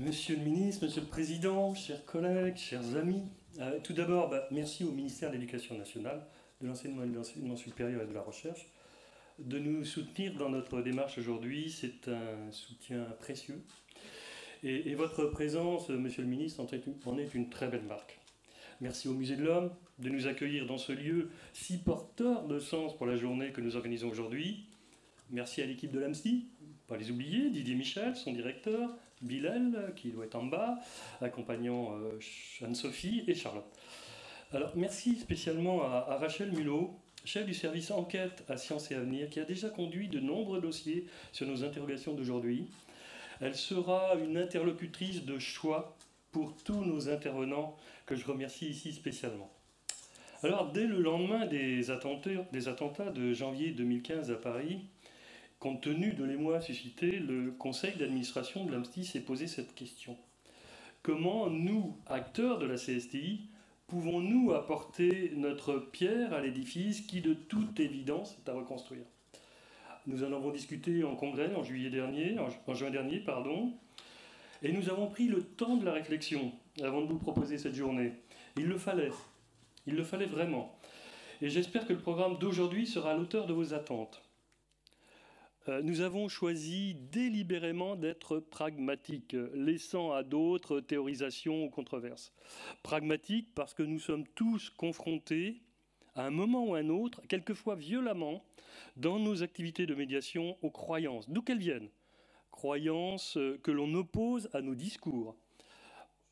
Monsieur le ministre, Monsieur le Président, chers collègues, chers amis, euh, tout d'abord, bah, merci au ministère de l'Éducation nationale, de l'enseignement et de l'enseignement supérieur et de la recherche de nous soutenir dans notre démarche aujourd'hui. C'est un soutien précieux. Et, votre présence, Monsieur le ministre, en est une très belle marque. Merci au Musée de l'Homme de nous accueillir dans ce lieu si porteur de sens pour la journée que nous organisons aujourd'hui. Merci à l'équipe de l'AMSTI, pas les oublier, Didier Michel, son directeur, Bilal, qui doit être en bas, accompagnant euh, Anne-Sophie et Charlotte. Alors, merci spécialement à, Rachel Mulot, chef du service enquête à Sciences et Avenir, qui a déjà conduit de nombreux dossiers sur nos interrogations d'aujourd'hui. Elle sera une interlocutrice de choix pour tous nos intervenants, que je remercie ici spécialement. Alors, dès le lendemain des des attentats de janvier 2015 à Paris, Compte tenu de l'émoi suscité, le conseil d'administration de l'AMSTI s'est posé cette question. Comment nous, acteurs de la CSTI, pouvons-nous apporter notre pierre à l'édifice qui, de toute évidence, est à reconstruire? Nous en avons discuté en congrès en juillet dernier, en juin dernier, pardon, et nous avons pris le temps de la réflexion avant de vous proposer cette journée. Il le fallait, il le fallait vraiment. Et j'espère que le programme d'aujourd'hui sera à l'auteur de vos attentes. Euh, nous avons choisi délibérément d'être pragmatiques, laissant à d'autres théorisations ou controverses. Pragmatiques parce que nous sommes tous confrontés, à un moment ou à un autre, quelquefois violemment, dans nos activités de médiation, aux croyances, d'où qu'elles viennent. Croyances que l'on oppose à nos discours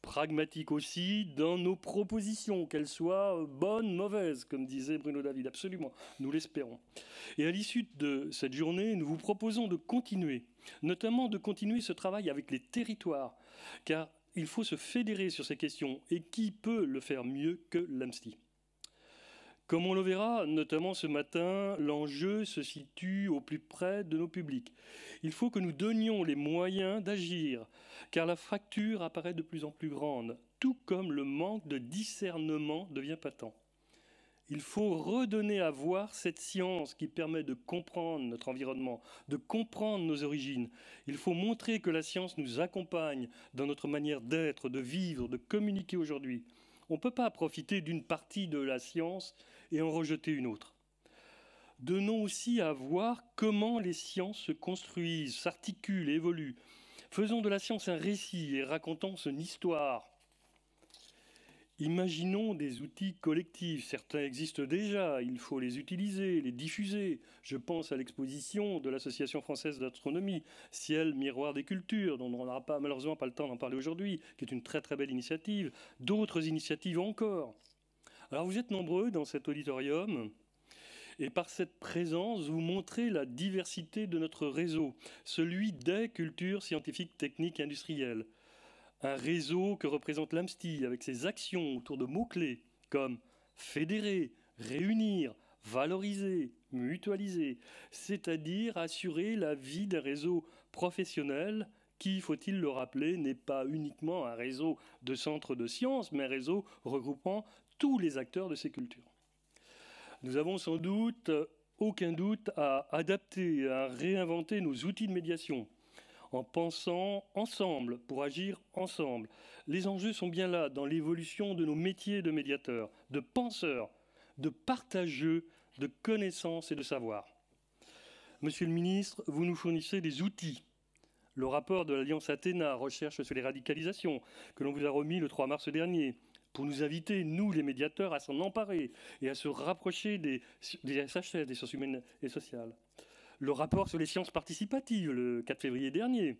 pragmatique aussi dans nos propositions, qu'elles soient bonnes, mauvaises, comme disait Bruno David. Absolument, nous l'espérons. Et à l'issue de cette journée, nous vous proposons de continuer, notamment de continuer ce travail avec les territoires, car il faut se fédérer sur ces questions. Et qui peut le faire mieux que l'AMSTI comme on le verra, notamment ce matin, l'enjeu se situe au plus près de nos publics. Il faut que nous donnions les moyens d'agir, car la fracture apparaît de plus en plus grande, tout comme le manque de discernement devient patent. Il faut redonner à voir cette science qui permet de comprendre notre environnement, de comprendre nos origines. Il faut montrer que la science nous accompagne dans notre manière d'être, de vivre, de communiquer aujourd'hui. On ne peut pas profiter d'une partie de la science et en rejeter une autre. Donnons aussi à voir comment les sciences se construisent, s'articulent, évoluent. Faisons de la science un récit et racontons son histoire. Imaginons des outils collectifs. Certains existent déjà, il faut les utiliser, les diffuser. Je pense à l'exposition de l'Association française d'astronomie, Ciel, miroir des cultures, dont on n'aura pas, malheureusement pas le temps d'en parler aujourd'hui, qui est une très très belle initiative. D'autres initiatives encore. Alors vous êtes nombreux dans cet auditorium. Et par cette présence, vous montrez la diversité de notre réseau, celui des cultures scientifiques, techniques, industrielles un réseau que représente l'AMSTI avec ses actions autour de mots-clés comme fédérer, réunir, valoriser, mutualiser, c'est-à-dire assurer la vie d'un réseau professionnel qui, faut-il le rappeler, n'est pas uniquement un réseau de centres de sciences, mais un réseau regroupant tous les acteurs de ces cultures. Nous avons sans doute aucun doute à adapter, à réinventer nos outils de médiation en pensant ensemble, pour agir ensemble. Les enjeux sont bien là, dans l'évolution de nos métiers de médiateurs, de penseurs, de partageux de connaissances et de savoir. Monsieur le ministre, vous nous fournissez des outils. Le rapport de l'Alliance Athéna, recherche sur les radicalisations, que l'on vous a remis le 3 mars dernier, pour nous inviter, nous les médiateurs, à s'en emparer et à se rapprocher des, des des sciences humaines et sociales le rapport sur les sciences participatives le 4 février dernier,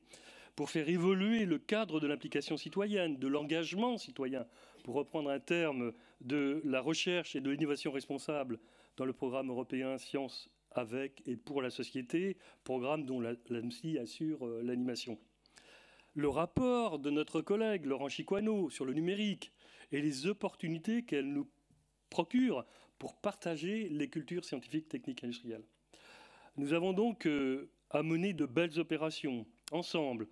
pour faire évoluer le cadre de l'implication citoyenne, de l'engagement citoyen, pour reprendre un terme de la recherche et de l'innovation responsable dans le programme européen Sciences avec et pour la société, programme dont l'ANSI assure euh, l'animation. Le rapport de notre collègue Laurent Chiquano sur le numérique et les opportunités qu'elle nous procure pour partager les cultures scientifiques, techniques et industrielles. Nous avons donc euh, amené de belles opérations ensemble.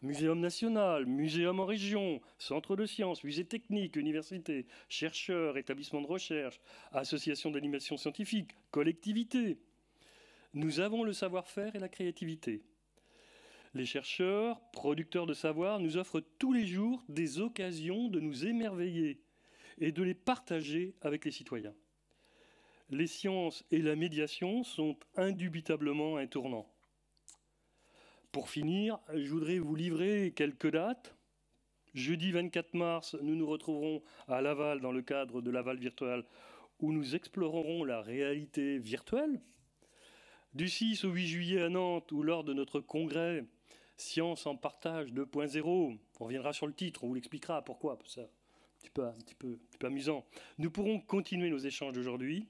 Muséum national, muséum en région, centre de sciences, musée technique, université, chercheurs, établissements de recherche, associations d'animation scientifique, collectivités. Nous avons le savoir-faire et la créativité. Les chercheurs, producteurs de savoir, nous offrent tous les jours des occasions de nous émerveiller et de les partager avec les citoyens. Les sciences et la médiation sont indubitablement un tournant. Pour finir, je voudrais vous livrer quelques dates. Jeudi 24 mars, nous nous retrouverons à Laval dans le cadre de Laval Virtual où nous explorerons la réalité virtuelle. Du 6 au 8 juillet à Nantes, où lors de notre congrès Science en partage 2.0, on reviendra sur le titre, on vous l'expliquera pourquoi, ça, un un petit peu amusant, nous pourrons continuer nos échanges d'aujourd'hui.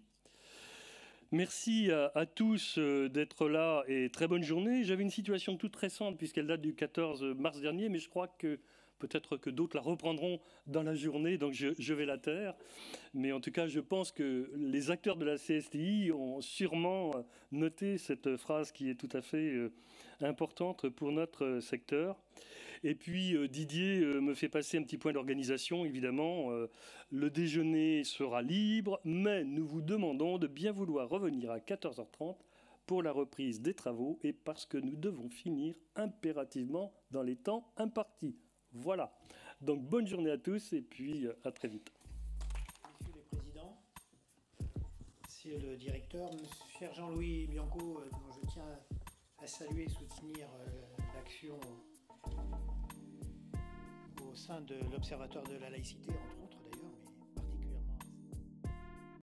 Merci à, tous euh, d'être là et très bonne journée. J'avais une situation toute récente puisqu'elle date du 14 mars dernier, mais je crois que peut-être que d'autres la reprendront dans la journée, donc je, vais la taire. Mais en tout cas, je pense que les acteurs de la CSTI ont sûrement noté cette phrase qui est tout à fait euh, importante pour notre secteur. Et puis euh, Didier me fait passer un petit point d'organisation, évidemment. Le déjeuner sera libre, mais nous vous demandons de bien vouloir revenir à 14h30 pour la reprise des travaux et parce que nous devons finir impérativement dans les temps impartis. Voilà. Donc bonne journée à tous et puis euh, à très vite. Monsieur le Président, Monsieur le Directeur, cher Jean-Louis Bianco, euh, dont je tiens à saluer et soutenir euh, l'action au sein de l'Observatoire de la laïcité, entre